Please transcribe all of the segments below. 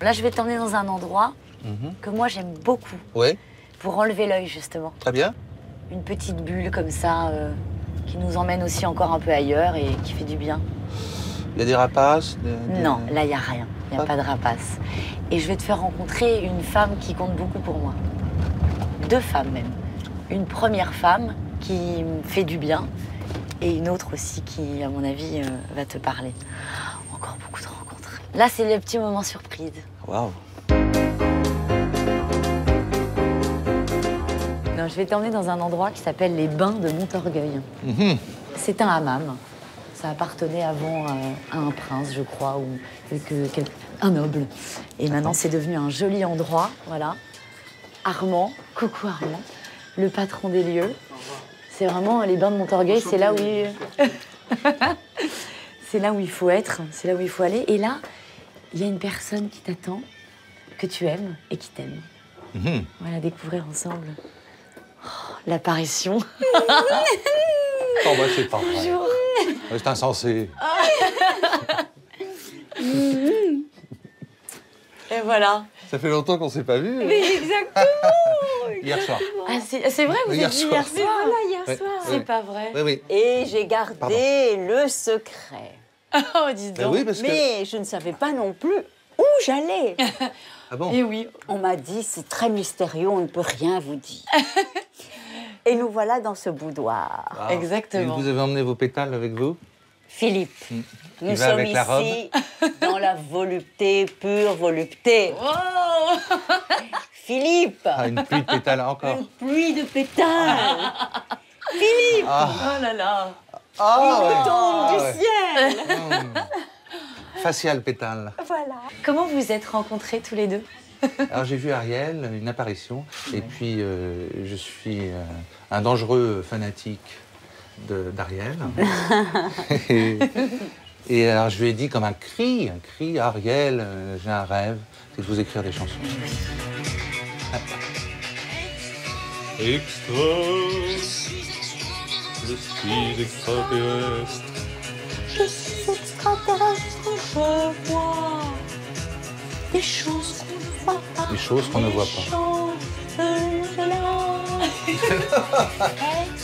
Là, je vais t'emmener dans un endroit Mhm. que moi j'aime beaucoup Oui, pour enlever l'œil justement. très bien. Une petite bulle comme ça euh, qui nous emmène aussi encore un peu ailleurs et qui fait du bien. Il y a des rapaces des- Non, là il y a rien. Il n'y a Pas- pas de rapace. Et je vais te faire rencontrer une femme qui compte beaucoup pour moi. Deux femmes même. Une première femme qui me fait du bien et une autre aussi qui, à mon avis, euh, va te parler. Encore beaucoup de rencontres. Là, c'est le petit moment surprise. Waouh. Non, je vais t'emmener dans un endroit qui s'appelle les Bains de Montorgueil. Mhm. C'est un hammam. Ça appartenait avant euh, à un prince, je crois, ou un noble. Et maintenant, c'est devenu un joli endroit. Voilà. Armand, coucou Armand, le patron des lieux. C'est vraiment les bains de Montorgueil, c'est là où il... c'est là où il faut être, c'est là où il faut aller. Et là, il y a une personne qui t'attend, que tu aimes et qui t'aime. Mhm. On va la découvrir ensemble. Oh, L'apparition. Oh, bah, c'est pas. Ouais, C'est insensé. Et voilà. Ça fait longtemps qu'on s'est pas vu. exactement. Hier soir. Ah, c'est vrai, vous Hier êtes soir. hier soir hier Ouais, soir. C'est pas vrai. Oui, oui. Et j'ai gardé Pardon. le secret. Oh, dis Ben donc. oui, parce que. Mais je ne savais pas non plus où j'allais. Ah bon Et oui. On m'a dit, c'est très mystérieux, on ne peut rien vous dire. Et nous voilà dans ce boudoir. Ah. Exactement. Et vous avez emmené vos pétales avec vous? Philippe, Il nous sommes avec la robe ici dans la volupté, pure volupté. Oh Philippe, Ah, une pluie de pétales encore. une pluie de pétales. Ah, Oh là là. ah ouais. tombe Ah, du ouais. ciel. Mmh. Facial pétale. Voilà. Comment vous êtes rencontrés tous les deux? Alors j'ai vu Ariel, une apparition, et puis euh, je suis euh, un dangereux fanatique d'Ariel. et, et alors je lui ai dit comme un cri, un cri, Ariel, euh, j'ai un rêve, c'est de vous écrire des chansons. Extra, le speed extraterrestre. Je suis extraterrestre, je vois des choses qu'on ne voit pas. Des choses qu'on ne voit pas.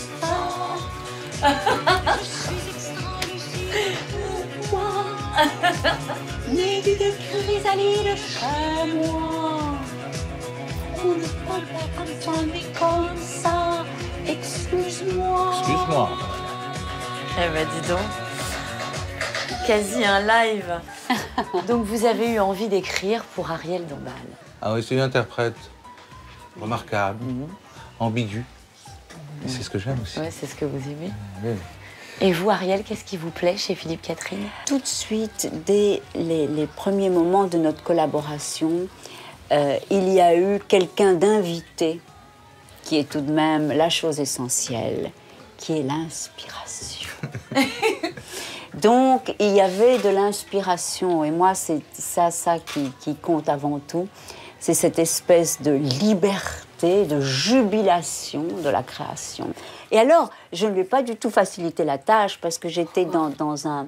Né du de chrysalide chez moi. On ne parle pas comme ça, mais comme ça. Excuse-moi. Excuse-moi. Eh ben dis donc. Quasi un live. Donc vous avez eu envie d'écrire pour Ariel Dombal. Ah oui, c'est une interprète remarquable, ambiguë. Et c'est ce que j'aime aussi. Ouais, c'est ce que vous aimez. Oui. Et vous, Ariel, qu'est-ce qui vous plaît chez Philippe Catherine? Tout de suite, dès les, les premiers moments de notre collaboration, euh, il y a eu quelqu'un d'invité, qui est tout de même la chose essentielle, qui est l'inspiration. Donc, il y avait de l'inspiration, et moi, c'est ça, ça qui, qui compte avant tout. C'est cette espèce de liberté, de jubilation de la création. Et alors, je ne lui ai pas du tout facilité la tâche parce que j'étais dans, dans un,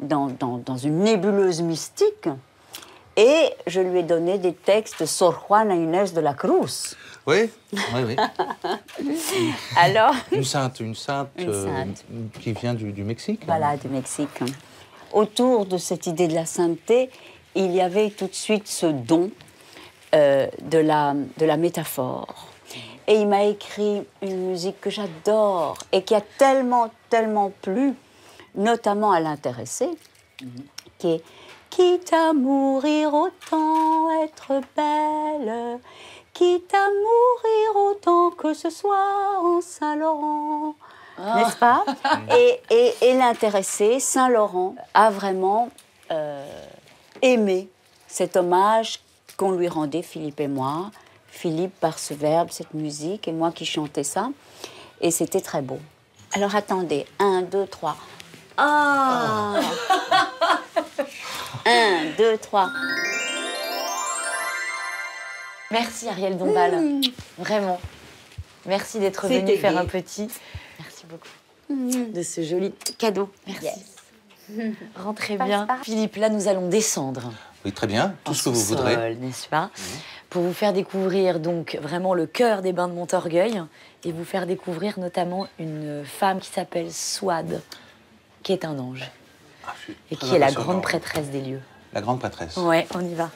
dans, dans- dans une nébuleuse mystique. Et je lui ai donné des textes de Sor Juana Inés de la Cruz. Oui, oui, oui. Alors, Une sainte, une sainte, Une euh, sainte. qui vient du, du Mexique. hein. voilà, du Mexique. Autour de cette idée de la sainteté, il y avait tout de suite ce don euh, de, la, de la métaphore. Et il m'a écrit une musique que j'adore et qui a tellement, tellement plu, notamment à l'intéressé, qui est Quitte à mourir autant être belle, quitte à mourir autant que ce soit en Saint-Laurent. N'est-ce pas Et, et- et l'intéressé, Saint-Laurent, a vraiment euh, aimé cet hommage qu'on lui rendait, Philippe et moi. Philippe par ce verbe, cette musique, et moi qui chantais ça. Et c'était très beau. Alors attendez, un, deux, trois. Ah Un, deux, trois. Merci Ariel Dombal. Vraiment. Merci d'être C'était venu faire un petit. Merci beaucoup. De ce joli cadeau. Merci. Yes. Rentrez bien. Philippe, là, nous allons descendre. Oui, très bien. Tout en ce que vous voudrez. n'est-ce pas Pour vous faire découvrir donc vraiment le cœur des bains de Montorgueil et vous faire découvrir notamment une femme qui s'appelle Swad, qui est un ange Ah, et qui est la grande prêtresse des lieux. La grande prêtresse. Ouais, on y va.